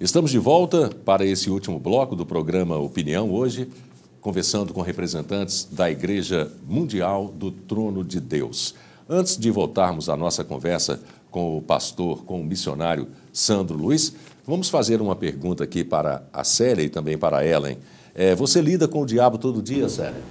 Estamos de volta para esse último bloco do programa Opinião hoje, conversando com representantes da Igreja Mundial do Trono de Deus. Antes de voltarmos à nossa conversa com o pastor, com o missionário Sandro Luiz, vamos fazer uma pergunta aqui para a Célia e também para a Ellen. É, você lida com o diabo todo dia, Célia?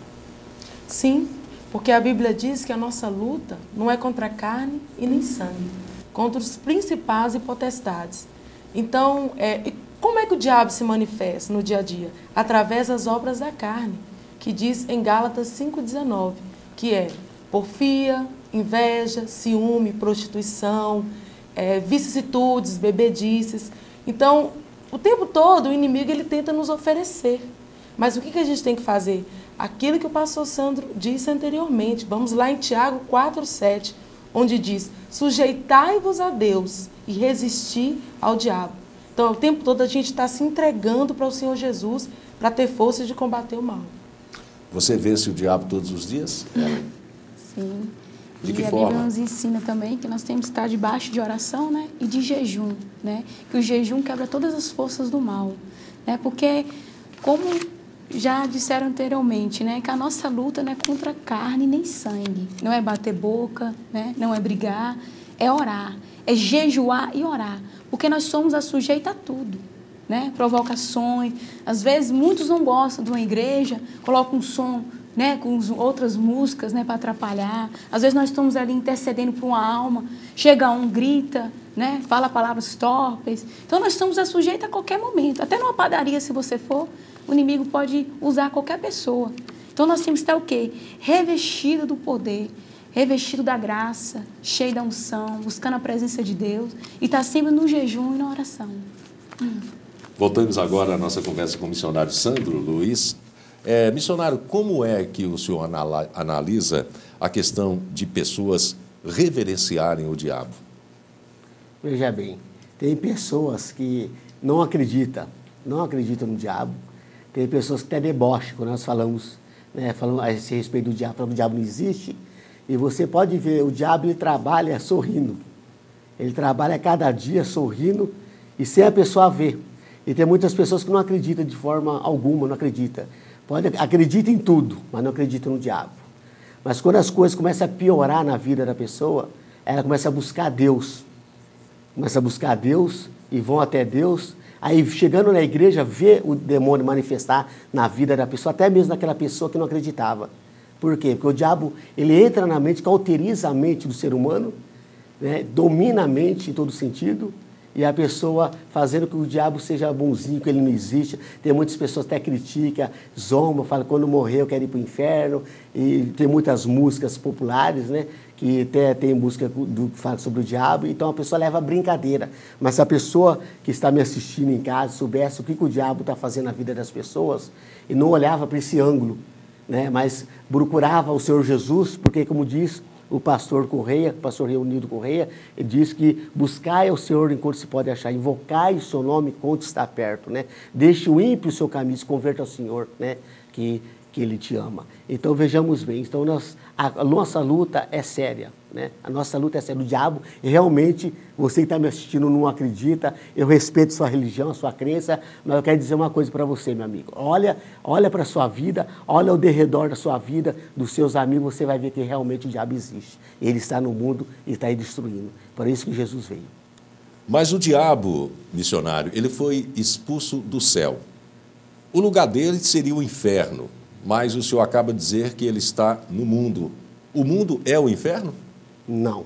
Sim, porque a Bíblia diz que a nossa luta não é contra carne e nem sangue, contra os principais e potestades. Então, é, como é que o diabo se manifesta no dia a dia? Através das obras da carne, que diz em Gálatas 5,19, que é porfia, inveja, ciúme, prostituição, é, vicissitudes, bebedices. Então, o tempo todo o inimigo ele tenta nos oferecer. Mas o que, que a gente tem que fazer? Aquilo que o pastor Sandro disse anteriormente. Vamos lá em Tiago 4,7, onde diz: Sujeitai-vos a Deus e resisti ao diabo. Então, o tempo todo a gente está se entregando para o Senhor Jesus para ter força de combater o mal. Você vence o diabo todos os dias? Sim. De e que a forma? Bíblia nos ensina também que nós temos que estar debaixo de oração né? e de jejum. Né? Que o jejum quebra todas as forças do mal. Né? Porque, como já disseram anteriormente, né? que a nossa luta não é contra carne nem sangue. Não é bater boca, né? não é brigar, é orar. É jejuar e orar. Porque nós somos a sujeita a tudo. Né? Provocações. Às vezes, muitos não gostam de uma igreja, colocam um som né, com outras músicas né, para atrapalhar. Às vezes nós estamos ali intercedendo por uma alma, chega um, grita, né, fala palavras torpes. Então nós estamos a sujeito a qualquer momento. Até numa padaria, se você for, o inimigo pode usar qualquer pessoa. Então nós temos que estar o quê? Revestido do poder, revestido da graça, cheio da unção, buscando a presença de Deus e estar sempre no jejum e na oração. Voltamos agora à nossa conversa com o missionário Sandro Luiz. É, missionário, como é que o senhor analisa a questão de pessoas reverenciarem o diabo? Veja bem, tem pessoas que não acreditam, não acreditam no diabo. Tem pessoas que até debocham, quando nós falamos, né, falamos a esse respeito do diabo, falamos que o diabo não existe. E você pode ver, o diabo ele trabalha sorrindo. Ele trabalha cada dia sorrindo e sem a pessoa ver. E tem muitas pessoas que não acreditam de forma alguma, não acreditam. Pode, acredita em tudo, mas não acredita no diabo. Mas quando as coisas começam a piorar na vida da pessoa, ela começa a buscar Deus começa a buscar Deus e vão até Deus. Aí, chegando na igreja, vê o demônio manifestar na vida da pessoa, até mesmo naquela pessoa que não acreditava. Por quê? Porque o diabo, ele entra na mente, cauteriza a mente do ser humano, né? domina a mente em todo sentido, e a pessoa fazendo que o diabo seja bonzinho, que ele não existe. Tem muitas pessoas que até criticam, zombam, falam quando morrer eu quero ir para o inferno. E tem muitas músicas populares, né? Que até tem música do, que fala sobre o diabo, então a pessoa leva brincadeira. Mas se a pessoa que está me assistindo em casa soubesse o que, que o diabo está fazendo na vida das pessoas, e não olhava para esse ângulo, né? mas procurava o Senhor Jesus, porque, como diz o pastor Correia, o pastor Reunido Correia, ele diz que buscai ao Senhor enquanto se pode achar, invocai o seu nome enquanto está perto, né? Deixe o ímpio o seu caminho, se converta ao Senhor, né? Que, que Ele te ama. Então vejamos bem, então nós, a, a nossa luta é séria, né? A nossa luta é séria. O diabo, realmente, você que está me assistindo não acredita, eu respeito sua religião, a sua crença, mas eu quero dizer uma coisa para você, meu amigo. Olha, olha para a sua vida, olha ao derredor da sua vida, dos seus amigos, você vai ver que realmente o diabo existe. Ele está no mundo e está aí destruindo. Por isso que Jesus veio. Mas o diabo, missionário, ele foi expulso do céu. O lugar dele seria o inferno, mas o senhor acaba de dizer que ele está no mundo. O mundo é o inferno? Não.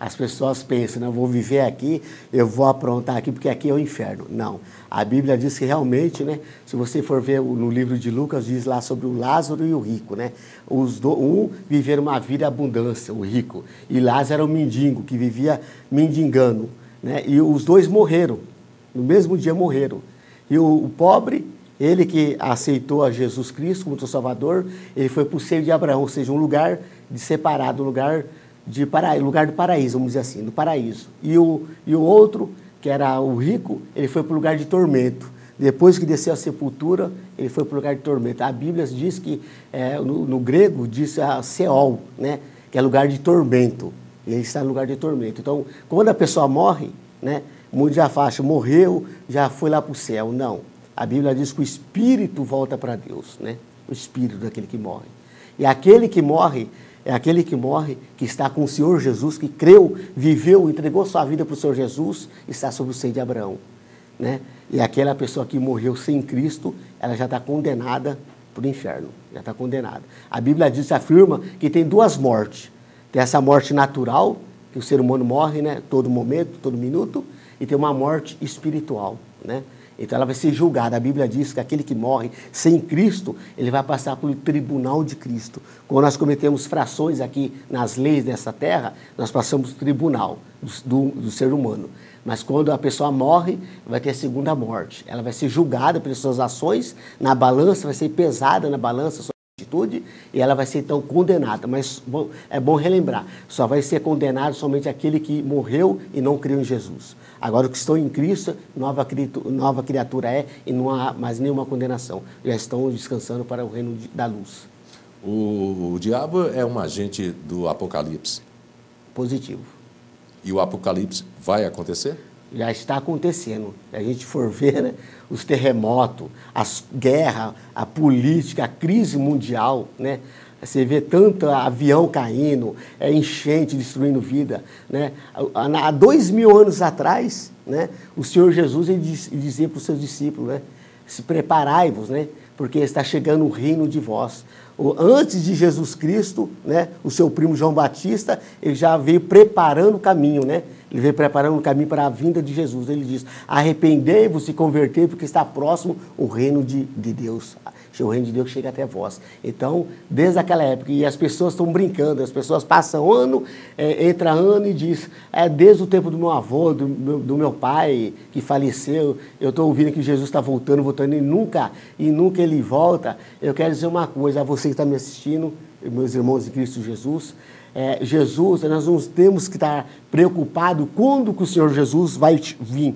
As pessoas pensam, não, eu vou viver aqui, eu vou aprontar aqui, porque aqui é o inferno. Não. A Bíblia diz que realmente, né, se você for ver no livro de Lucas, diz lá sobre o Lázaro e o rico. Né? Os do, um viveram uma vida abundância, o rico, e Lázaro era um mendigo, que vivia mendigando. Né? E os dois morreram, no mesmo dia morreram. E o, o pobre, ele que aceitou a Jesus Cristo como seu Salvador, ele foi para o seio de Abraão, ou seja, um lugar de separado, um lugar de paraíso, lugar do paraíso, vamos dizer assim, do paraíso. E o, e o outro, que era o rico, ele foi para o lugar de tormento. Depois que desceu a sepultura, ele foi para o lugar de tormento. A Bíblia diz que, é, no, no grego, diz a Seol, né? que é lugar de tormento. Ele está no lugar de tormento. Então, quando a pessoa morre, né? Muitos já falam, morreu, já foi lá para o céu. Não. A Bíblia diz que o espírito volta para Deus, né? O espírito daquele que morre. E aquele que morre é aquele que morre, que está com o Senhor Jesus, que creu, viveu, entregou sua vida para o Senhor Jesus, está sob o seio de Abraão. Né? E aquela pessoa que morreu sem Cristo, ela já está condenada para o inferno, já está condenada. A Bíblia diz, afirma que tem duas mortes. Tem essa morte natural, que o ser humano morre, né, todo momento, todo minuto, e tem uma morte espiritual, né? Então ela vai ser julgada. A Bíblia diz que aquele que morre sem Cristo, ele vai passar pelo tribunal de Cristo. Quando nós cometemos frações aqui nas leis dessa terra, nós passamos pelo tribunal do, do, ser humano. Mas quando a pessoa morre, vai ter a segunda morte. Ela vai ser julgada pelas suas ações, na balança, vai ser pesada na balança atitude e ela vai ser então condenada. Mas bom, é bom relembrar, só vai ser condenado somente aquele que morreu e não creu em Jesus. Agora, o que estão em Cristo, nova criatura, nova criatura é e não há mais nenhuma condenação. Já estão descansando para o reino da luz. O, o diabo é um agente do Apocalipse. Positivo. E o Apocalipse vai acontecer? Já está acontecendo. Se a gente for ver, né, os terremotos, as guerras, a política, a crise mundial, né? Você vê tanto avião caindo, é enchente destruindo vida. Né? Há dois mil anos atrás, né, o Senhor Jesus ele dizia para os seus discípulos, né, se preparai-vos, né, porque está chegando o reino de vós. Antes de Jesus Cristo, né, o seu primo João Batista, ele já veio preparando o caminho, né? Ele veio preparando o caminho para a vinda de Jesus. Ele diz: arrependei-vos e convertei, porque está próximo o reino de, de Deus o reino de Deus chega até vós. Então, desde aquela época, e as pessoas estão brincando, as pessoas passam ano, é, entra ano e diz, é desde o tempo do meu avô, do meu, do meu pai, que faleceu, eu estou ouvindo que Jesus está voltando, voltando, e nunca, e nunca ele volta. Eu quero dizer uma coisa a você que está me assistindo, meus irmãos em Cristo Jesus, é, Jesus, nós temos que estar preocupados quando que o Senhor Jesus vai vir.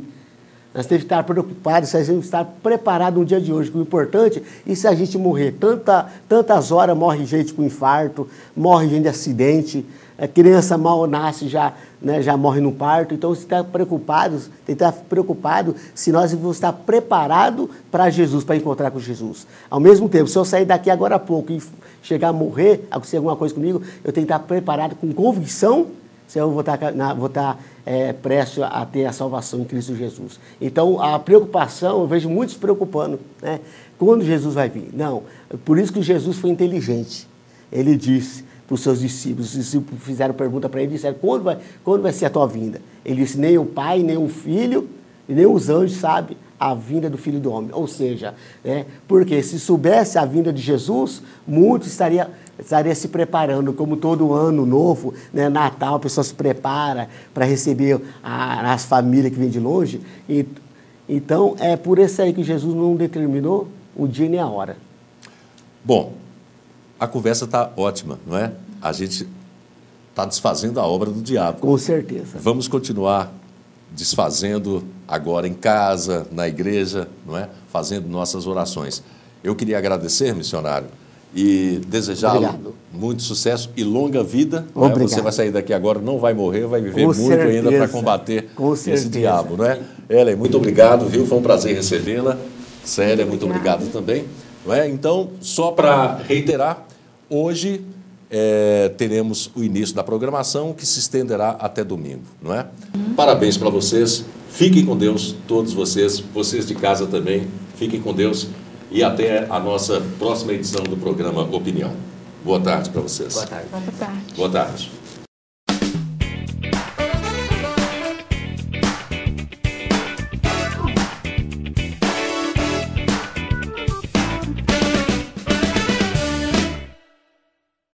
Nós temos que estar preocupados, nós temos que estar preparados no dia de hoje. O importante é se a gente morrer. Tanta, tantas horas morre gente com infarto, morre gente de acidente, a criança mal nasce, já, né, já morre no parto. Então, você está preocupado, tem que estar preocupado se nós vamos estar preparados para Jesus, para encontrar com Jesus. Ao mesmo tempo, se eu sair daqui agora há pouco e chegar a morrer, acontecer alguma coisa comigo, eu tenho que estar preparado com convicção se eu vou estar, na, vou estar é, prestes a ter a salvação em Cristo Jesus. Então, a preocupação, eu vejo muitos preocupando, né? Quando Jesus vai vir? Não, por isso que Jesus foi inteligente. Ele disse para os seus discípulos, os discípulos fizeram pergunta para ele, disseram, quando vai, quando vai ser a tua vinda? Ele disse, nem o Pai, nem o Filho, nem os anjos sabem a vinda do Filho do Homem. Ou seja, né, porque se soubesse a vinda de Jesus, muitos estariam estaria se preparando, como todo ano novo, né, Natal, a pessoa se prepara para receber a, as famílias que vêm de longe. E, então, é por isso aí que Jesus não determinou o dia nem a hora. Bom, a conversa está ótima, não é? A gente está desfazendo a obra do diabo. Com certeza. Vamos continuar desfazendo agora em casa, na igreja, não é? Fazendo nossas orações. Eu queria agradecer, missionário, e desejá-lo muito sucesso e longa vida. Né? Você vai sair daqui agora, não vai morrer, vai viver Com muito certeza. ainda para combater Com esse certeza. diabo, não é? Ellen, muito obrigado, viu? Foi um prazer recebê-la. Célia, muito obrigado também. Não é? Então, só para reiterar, hoje é, teremos o início da programação que se estenderá até domingo, não é? Uhum. Parabéns para vocês. Fiquem com Deus, todos vocês, vocês de casa também. Fiquem com Deus e até a nossa próxima edição do programa Opinião. Boa tarde para vocês. Boa tarde. Boa tarde. Boa tarde.